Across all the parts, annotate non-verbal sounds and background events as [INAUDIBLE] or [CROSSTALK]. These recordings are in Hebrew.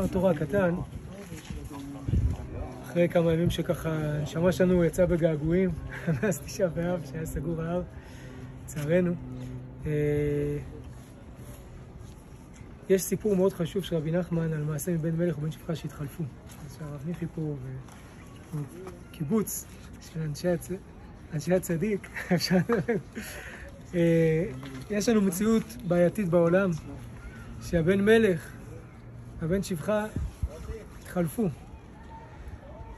דבר תורה קטן, אחרי כמה ימים שככה, הנשמה שלנו יצאה בגעגועים, [LAUGHS] מאז תשעה באב, שהיה סגור האב, לצערנו. אה, יש סיפור מאוד חשוב של רבי נחמן על מעשה מבן מלך ובן שפחה שהתחלפו. שהרב מיכי פה, קיבוץ של אנשי, הצ... אנשי הצדיק. [LAUGHS] אה, יש לנו מציאות בעייתית בעולם, שהבן מלך והבן שפחה התחלפו.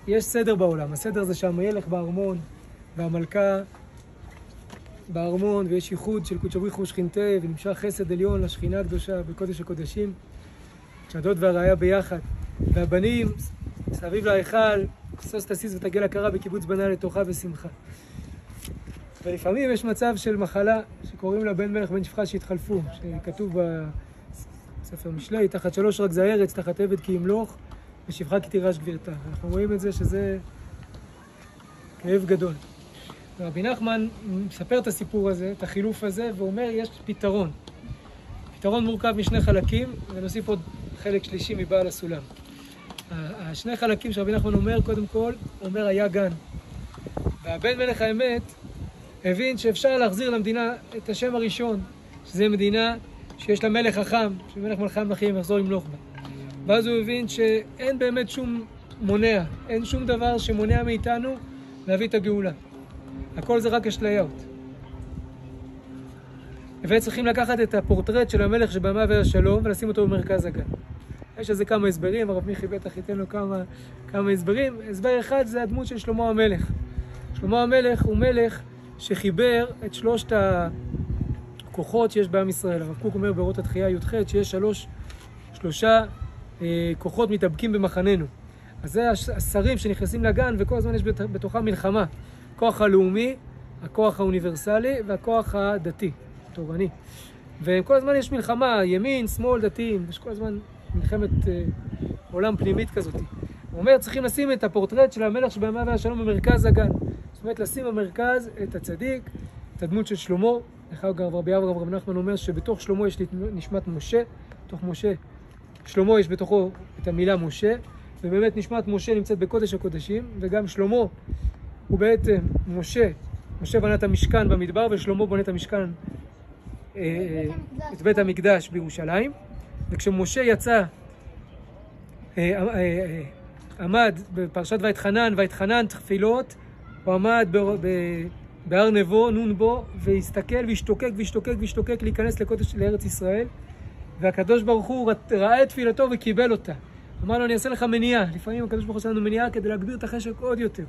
יש סדר בעולם, הסדר זה שהמלך בארמון והמלכה בארמון, ויש ייחוד של קודש בריך ושכינתה, ונמשך חסד עליון לשכינה הקדושה בקודש הקודשים, כשהדוד והראיה ביחד, והבנים סביב להיכל, סוס תסיס ותגל הכרה בקיבוץ בנה לתוכה ושמחה. ולפעמים יש מצב של מחלה שקוראים לה בן מלך בן שפחה שהתחלפו, שכתוב בספר משלי, תחת שלוש רגזי ארץ, תחת עבד כי ימלוך, ושפחה כי תירש גבירתה. אנחנו רואים את זה שזה כאב גדול. רבי נחמן מספר את הסיפור הזה, את החילוף הזה, ואומר יש פתרון. פתרון מורכב משני חלקים, ונוסיף עוד חלק שלישי מבעל הסולם. השני חלקים שרבי נחמן אומר, קודם כל, אומר היה גן. והבן מלך האמת הבין שאפשר להחזיר למדינה את השם הראשון, שזה מדינה שיש לה מלך חכם, שמלך מלכי המלכים יחזור למלוך בה. ואז הוא הבין שאין באמת שום מונע, אין שום דבר שמונע מאיתנו להביא את הגאולה. הכל זה רק אשליות. וצריכים לקחת את הפורטרט של המלך שבמה והשלום ולשים אותו במרכז הגן. יש על זה כמה הסברים, הרב מיכי בטח ייתן לו כמה, כמה הסברים. הסבר אחד זה הדמות של שלמה המלך. שלמה המלך הוא מלך שחיבר את שלושת הכוחות שיש בעם ישראל. הרב קוק אומר באורות התחייה י"ח שיש שלוש, שלושה אה, כוחות מתאבקים במחננו. אז זה השרים שנכנסים לגן וכל הזמן יש בתוכם מלחמה. הכוח הלאומי, הכוח האוניברסלי והכוח הדתי, תורני. וכל הזמן יש מלחמה, ימין, שמאל, דתיים, יש כל הזמן מלחמת אה, עולם פנימית כזאת. הוא אומר, צריכים לשים את הפורטרט של המלך שבימה והשלום במרכז הגן. זאת אומרת, לשים במרכז את הצדיק, את הדמות של שלמה. דרך אגב, רבי אברהם רבי נחמן אומר שבתוך שלמה יש נשמת משה, בתוך משה, שלמה יש בתוכו את המילה משה, ובאמת נשמת משה נמצאת בקודש הקודשים, וגם שלמה הוא בעצם משה, משה בנה את המשכן במדבר ושלמה בונה את המשכן, אה, את בית המקדש בירושלים. וכשמשה יצא, אה, אה, עמד בפרשת ויתחנן, ויתחנן תפילות, הוא עמד בהר נבו, נון בו, והסתכל והשתוקק והשתוקק והשתוקק להיכנס לקודש, לארץ ישראל. והקדוש ברוך הוא ראה את תפילתו וקיבל אותה. אמר לו, אני אעשה לך מניעה. לפעמים הקדוש ברוך הוא עושה לנו מניעה כדי להגביר את החשק עוד יותר.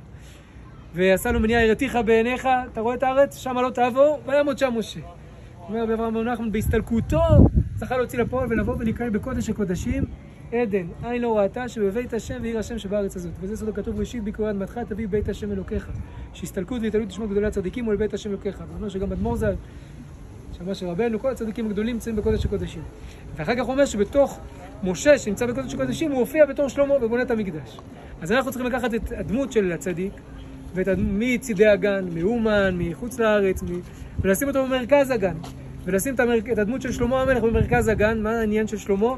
ועשה לו מניעה, הראתיך בעיניך, אתה רואה את הארץ? שמה לא תעבור, ויעמוד שם משה. אומר באברהם נחמן, בהסתלקותו זכה להוציא לפועל ולבוא ולהיכנס בקודש הקודשים, עדן, עין לא ראתה, שבבית השם ועיר השם שבארץ הזאת. וזה סוד הכתוב ראשית בקורי אדמתך תביא בית השם אלוקיך. שהסתלקות והתעלות תשמעו גדולי הצדיקים ולבית השם אלוקיך. זאת אומרת שגם אדמו"ר ז"ל, שמע שרבנו, כל הצדיקים הגדולים נמצאים בקודש הקודשים. ואחר כך אומר שבתוך משה שנמצא בקודש הקודשים, הוא הופיע בתור שלמה ובונה את המקדש. אז אנחנו צריכים לקחת את הדמות של הצדיק, ואת מצידי הגן, מאומן, מחוץ לארץ, מ... ולשים אותו במרכז הגן. ולשים את, המר... את הדמות של שלמה המלך במרכז הגן, מה העניין של שלמה?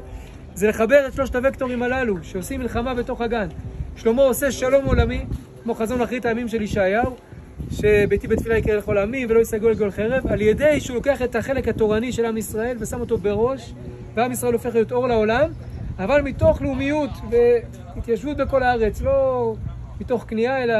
זה לחבר את שלושת הוקטורים הללו, שעושים מלחמה בתוך הגן. שלמה עושה שלום עולמי, כמו חזון אחרית הימים של ישעיהו, שביתי בתפילה יקרא לכל העמים ולא יסגרו לגול חרב, על ידי שהוא לוקח את החלק התורני של עם ישראל ושם אותו בראש, ועם ישראל הופך להיות אור לעולם, אבל מתוך לאומיות והתיישבות בכל הארץ, לא מתוך כניעה, אלא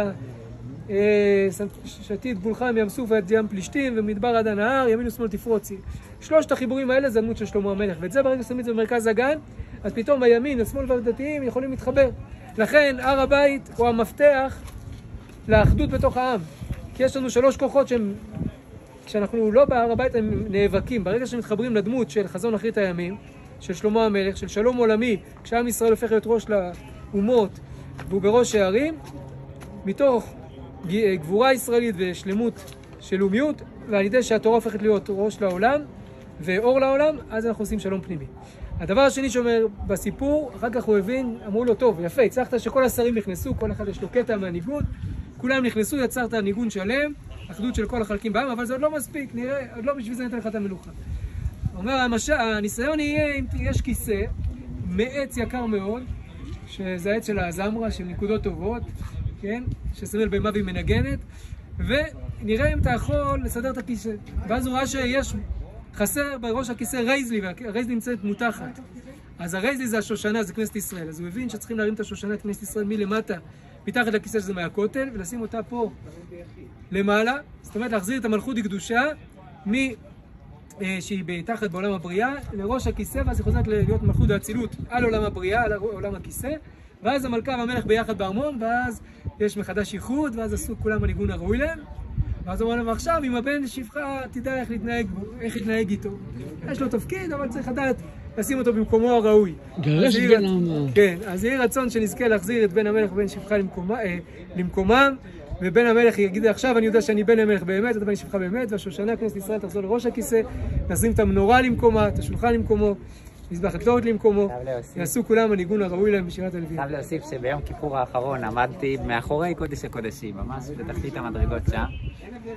אה, שתית בולחם ים סוף ועד ים פלישתים ומדבר עד הנהר, ימין ושמאל תפרוצי. שלושת החיבורים האלה זה הדמות של שלמה המלך, ואת זה ברגע ששמים את זה במרכז הגן, אז פתאום הימין, השמאל והדתיים יכולים להתחבר. לכן הר הבית הוא המפתח לאחדות בתוך העם. כי יש לנו שלוש כוחות שהם, כשאנחנו לא בהר הבית הם נאבקים. ברגע שמתחברים לדמות של חזון אחרית הימים, של שלמה המלך, של שלום עולמי, כשעם ישראל הופך להיות ראש לאומות והוא בראש הערים, מתוך גבורה ישראלית ושלמות של לאומיות, ועל ידי שהתורה הופכת להיות ראש לעולם ואור לעולם, אז אנחנו עושים שלום פנימי. הדבר השני שאומר בסיפור, אחר כך הוא הבין, אמרו לו, טוב, יפה, הצלחת שכל השרים נכנסו, כל אחד יש לו קטע מהניגון, כולם נכנסו, יצרת ניגון שלם, אחדות של כל החלקים בעם, אבל זה עוד לא מספיק, נראה, עוד לא בשביל זה ניתן לך את המלוכה. אומר, המש... הניסיון יהיה אם יש כיסא, מעץ יקר מאוד, שזה העץ של הזמרה, של נקודות טובות, כן? שסמל בהמה והיא מנגנת, ונראה אם אתה יכול לסדר את הכיסא. ואז הוא ראה שיש, חסר בראש הכיסא רייזלי, והרייזלי נמצאת מותחת. אז הרייזלי זה השושנה, זה כנסת ישראל. אז הוא הבין שצריכים להרים את השושנה, את כנסת ישראל, מלמטה, מתחת לכיסא שזה מהכותל, ולשים אותה פה למעלה. זאת אומרת, להחזיר את המלכות הקדושה מ... אה, שהיא בתחת בעולם הבריאה, לראש הכיסא, ואז היא חוזרת להיות מלכות האצילות על עולם הבריאה, על עולם הכיסא, ואז המלכה והמלך ביחד בארמון, ואז יש מחדש איחוד, ואז עשו כולם הניגון הראוי להם. ואז הוא אומר להם, עכשיו עם הבן שפחה, תדע איך להתנהג איך להתנהג איתו. יש לו תפקיד, אבל צריך לדעת לשים אותו במקומו הראוי. גרש את בן העם. כן, אז יהי רצון שנזכה להחזיר את בן המלך ובן שפחה למקומה, אה, למקומם, ובן המלך יגיד, עכשיו אני יודע שאני בן המלך באמת, אתה בן שפחה באמת, והשושנה, כנסת ישראל, תחזור לראש הכיסא, נשים את המנורה למקומה, את השולחן למקומו. מזבח הקטורת למקומו, יעשו כולם הניגון הראוי להם בשירת הלווים. חייב להוסיף שביום כיפור האחרון עמדתי מאחורי קודש הקודשים, ממש בתחתית המדרגות שם,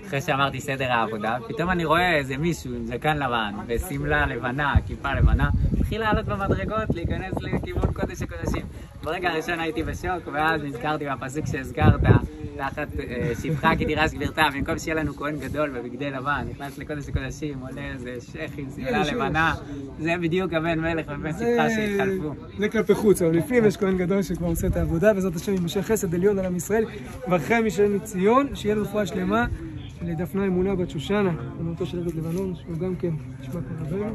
אחרי שאמרתי סדר העבודה, פתאום אני רואה איזה מישהו עם זקן לבן, ושמלה לבנה, כיפה לבנה, התחיל לעלות במדרגות, להיכנס לכיוון קודש הקודשים. ברגע הראשון הייתי בשוק, ואז נזכרתי מהפסוק שהזכרת, תחת אה, שפחה כי תירש גבירתה, במקום שיהיה לנו כהן גדול בבגדי לבן, נכנס לקודש הקודשים, עולה איזה שייח עם שמלה לבנה, זה בדיוק הבן מלך ובן שפחה שהתחלפו. זה כלפי חוץ, אבל לפנים יש כהן גדול שכבר עושה את העבודה, בעזרת השם יימשך חסד עליון על עם ישראל, וברכם משלם מציון, שיהיה לו רפואה שלמה. לדפנה אמונה בת שושנה, אמונתו של עבד לבנון, שהוא גם כן נשמע כמו רבנו.